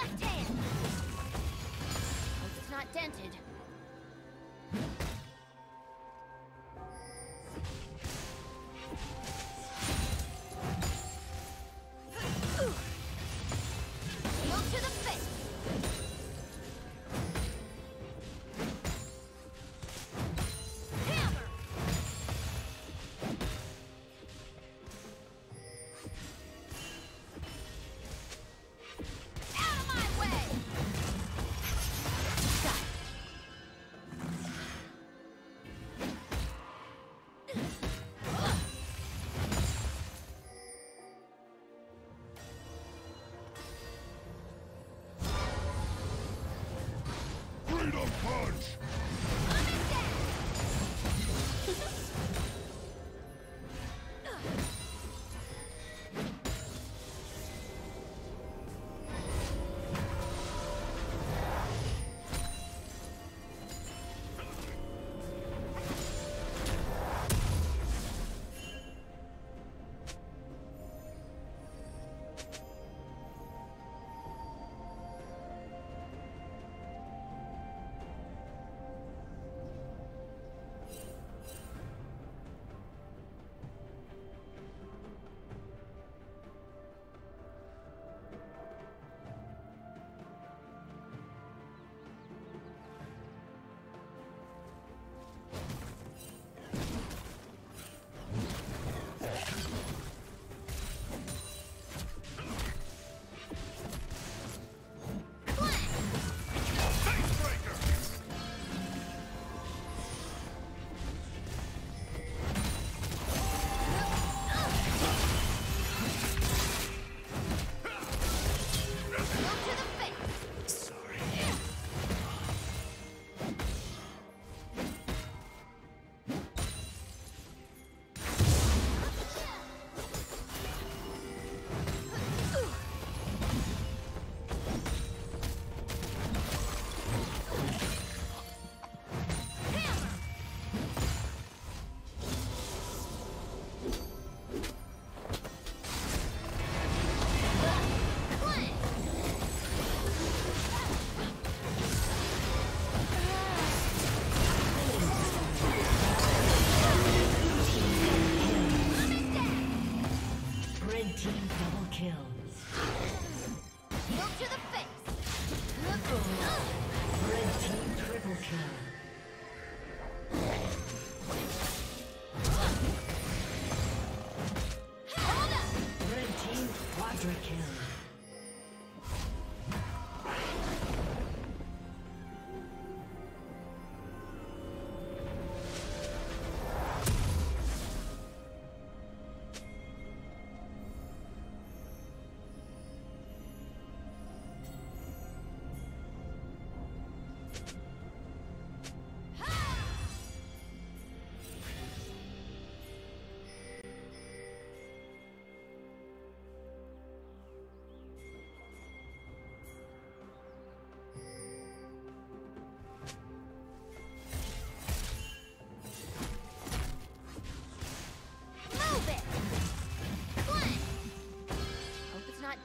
Left hand. Hope it's not dented.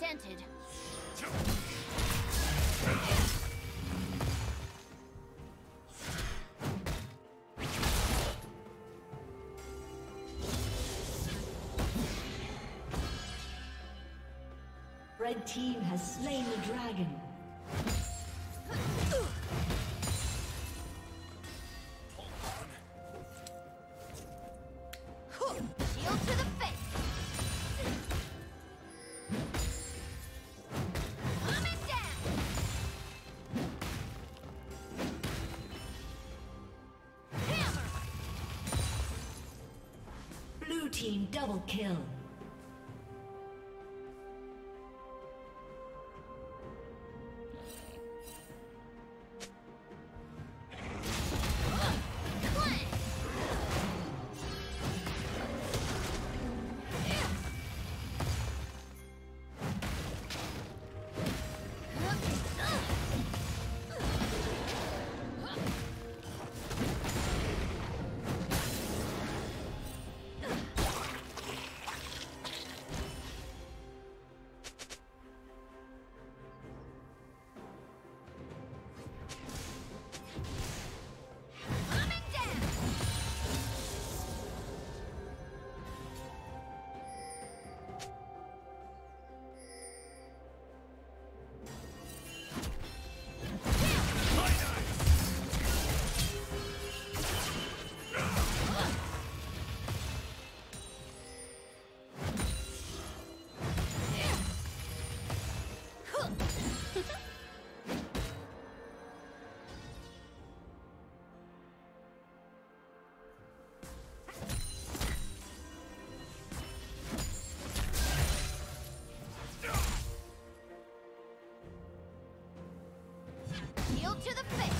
Dented. Red team has slain the dragon. Kill. To the face.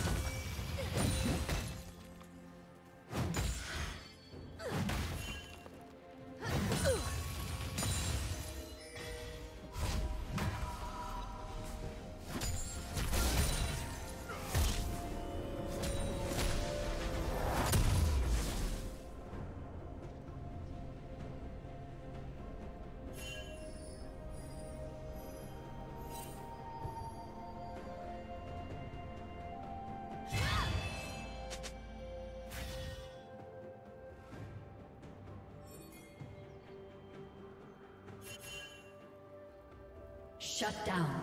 Shut down.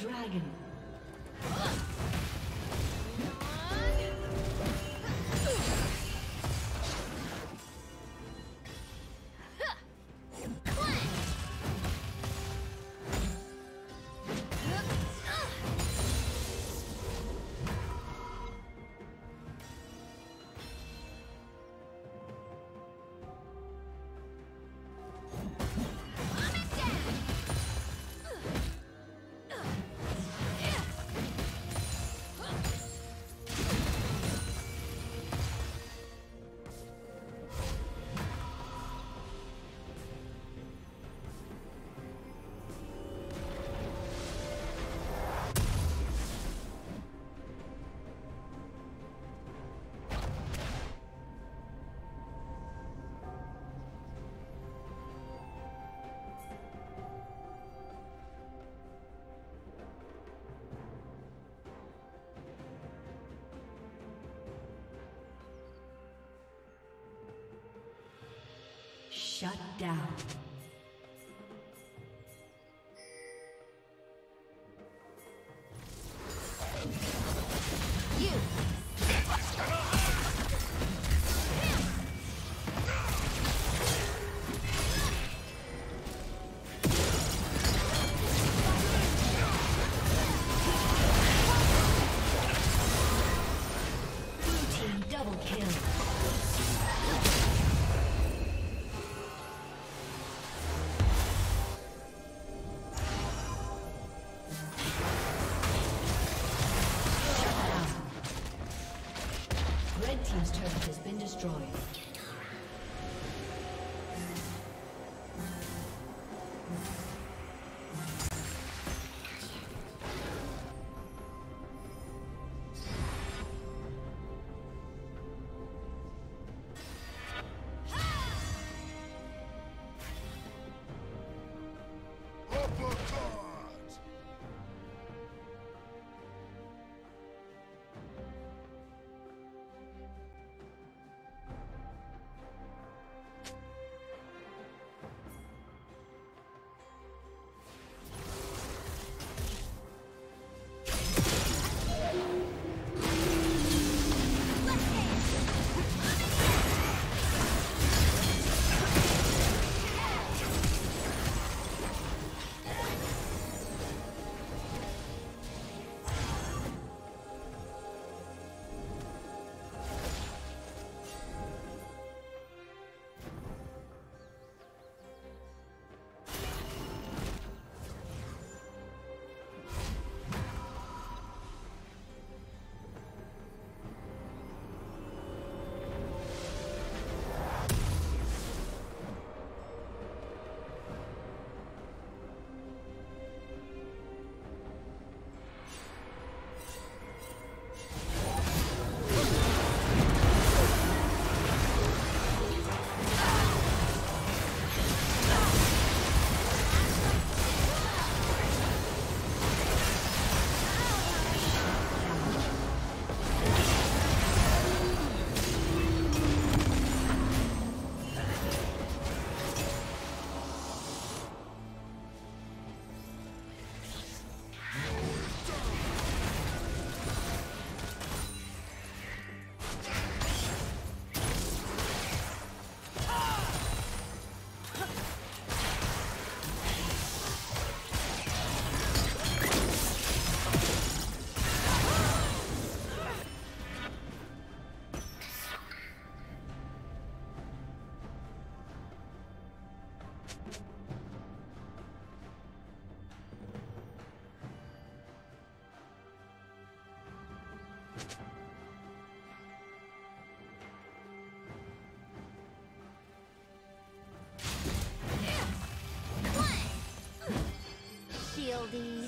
Dragon. Shut down. Shieldy.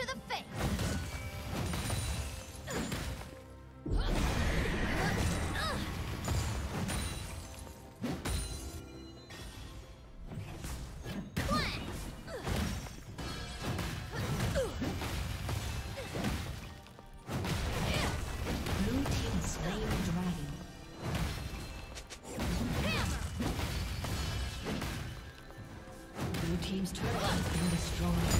To the face. Team's turret has been destroyed.